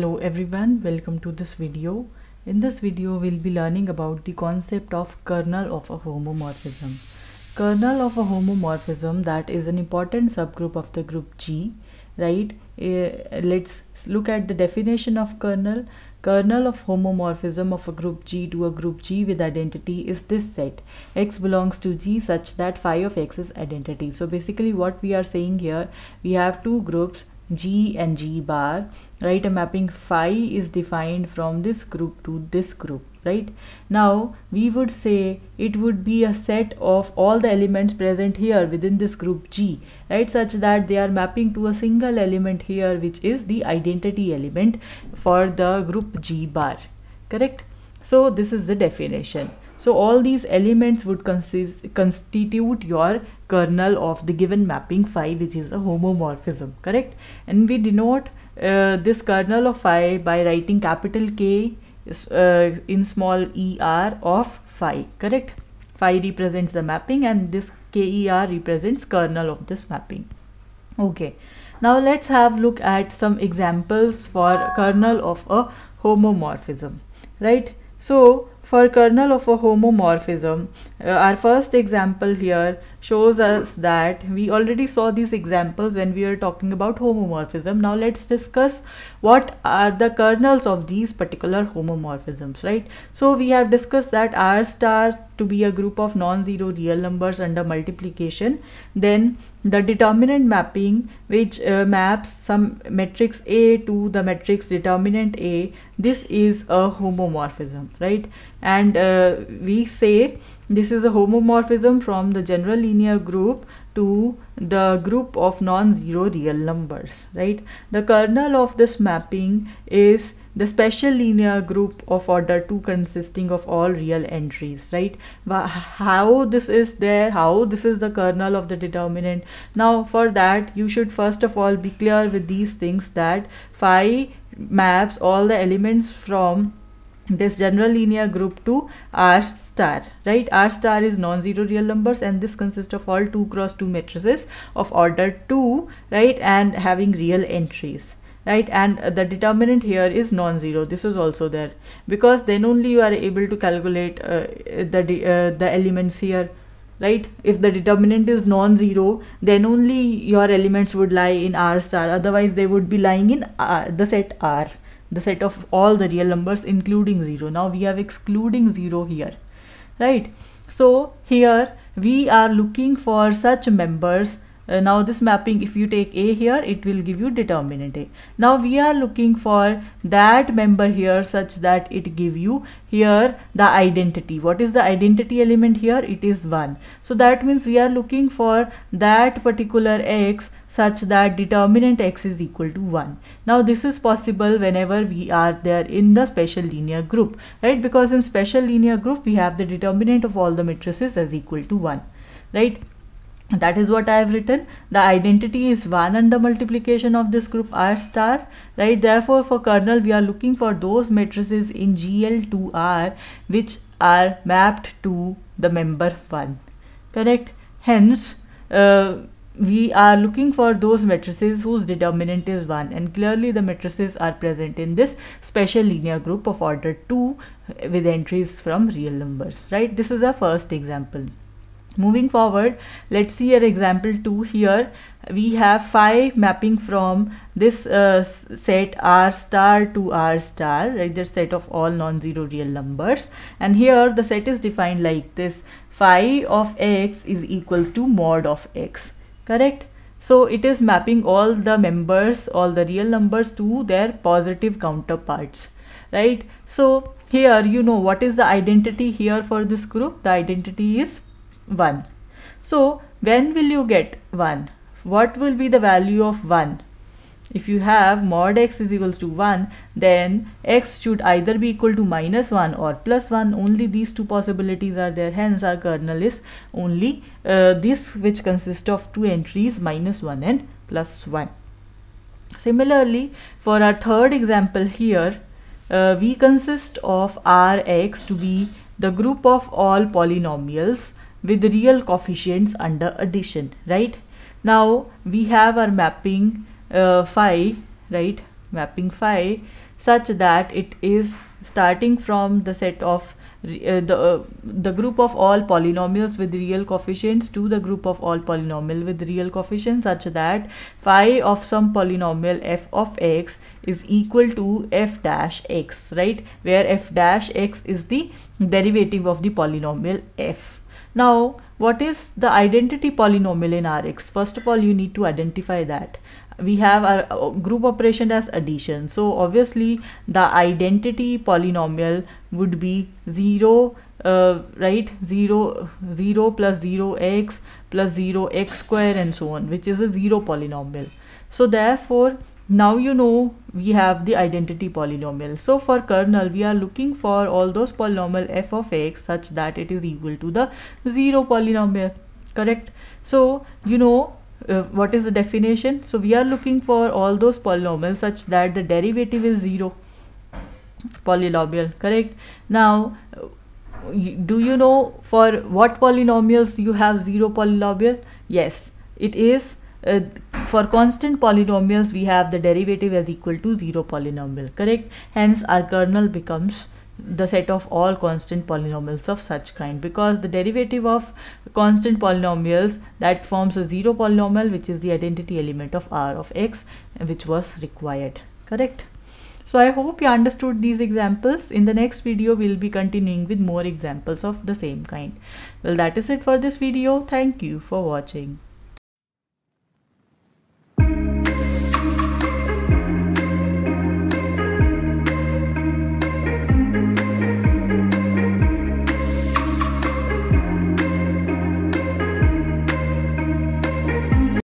Hello everyone, welcome to this video. In this video, we'll be learning about the concept of kernel of a homomorphism. Kernel of a homomorphism that is an important subgroup of the group G, right? Uh, let's look at the definition of kernel. Kernel of homomorphism of a group G to a group G with identity is this set. X belongs to G such that phi of X is identity. So basically what we are saying here, we have two groups G and G bar, right? A mapping phi is defined from this group to this group, right? Now we would say it would be a set of all the elements present here within this group G, right? Such that they are mapping to a single element here, which is the identity element for the group G bar, correct? So this is the definition. So all these elements would constitute your kernel of the given mapping phi which is a homomorphism correct? And we denote uh, this kernel of phi by writing capital K uh, in small er of phi correct? Phi represents the mapping and this ker represents kernel of this mapping. Okay. Now let's have look at some examples for kernel of a homomorphism right? So for kernel of a homomorphism, uh, our first example here shows us that we already saw these examples when we were talking about homomorphism. Now let's discuss what are the kernels of these particular homomorphisms, right? So we have discussed that R star to be a group of non-zero real numbers under multiplication. Then the determinant mapping which uh, maps some matrix A to the matrix determinant A. This is a homomorphism, right? And uh, we say this is a homomorphism from the general linear group to the group of non-zero real numbers right? The kernel of this mapping is the special linear group of order 2 consisting of all real entries right? How this is there how this is the kernel of the determinant. Now for that you should first of all be clear with these things that phi maps all the elements from this general linear group to R star, right? R star is non-zero real numbers and this consists of all 2 cross 2 matrices of order 2, right? And having real entries right? And the determinant here is non-zero. This is also there. Because then only you are able to calculate uh, the uh, the elements here right? If the determinant is non-zero then only your elements would lie in r star. Otherwise they would be lying in uh, the set r the set of all the real numbers including 0 now we have excluding 0 here right? So here we are looking for such members uh, now this mapping if you take a here it will give you determinant a. Now we are looking for that member here such that it give you here the identity. What is the identity element here? It is 1 so that means we are looking for that particular x such that determinant x is equal to 1 now this is possible whenever we are there in the special linear group right? Because in special linear group we have the determinant of all the matrices as equal to 1 right that is what I have written. The identity is 1 under multiplication of this group R star right? Therefore for kernel we are looking for those matrices in GL2R which are mapped to the member 1 correct? Hence uh, we are looking for those matrices whose determinant is 1 and clearly the matrices are present in this special linear group of order 2 with entries from real numbers right? This is our first example Moving forward, let's see an example 2 here. We have phi mapping from this uh, set R star to R star, right? The set of all non-zero real numbers. And here the set is defined like this. Phi of x is equals to mod of x, correct? So it is mapping all the members, all the real numbers to their positive counterparts, right? So here you know what is the identity here for this group? The identity is 1. So when will you get 1? What will be the value of 1? If you have mod x is equals to 1, then x should either be equal to minus 1 or plus 1. Only these two possibilities are there. Hence, our kernel is only uh, this which consists of two entries minus 1 and plus 1. Similarly, for our third example here, uh, we consist of Rx to be the group of all polynomials with real coefficients under addition right? Now we have our mapping uh, phi right? Mapping phi such that it is starting from the set of uh, the uh, the group of all polynomials with real coefficients to the group of all polynomial with real coefficients such that phi of some polynomial f of x is equal to f dash x right? Where f dash x is the derivative of the polynomial f now what is the identity polynomial in rx first of all you need to identify that. We have our group operation as addition. So obviously the identity polynomial would be 0 uh, right? 0 0 plus 0 x plus 0 x square and so on which is a zero polynomial. So therefore now you know we have the identity polynomial. So for kernel we are looking for all those polynomial f of x such that it is equal to the zero polynomial correct? So you know uh, what is the definition? So we are looking for all those polynomials such that the derivative is zero polynomial correct? Now do you know for what polynomials you have zero polynomial? Yes. It is uh, for constant polynomials we have the derivative as equal to zero polynomial correct? Hence our kernel becomes the set of all constant polynomials of such kind because the derivative of constant polynomials that forms a zero polynomial which is the identity element of r of x which was required correct? So i hope you understood these examples. In the next video we'll be continuing with more examples of the same kind. Well that is it for this video. Thank you for watching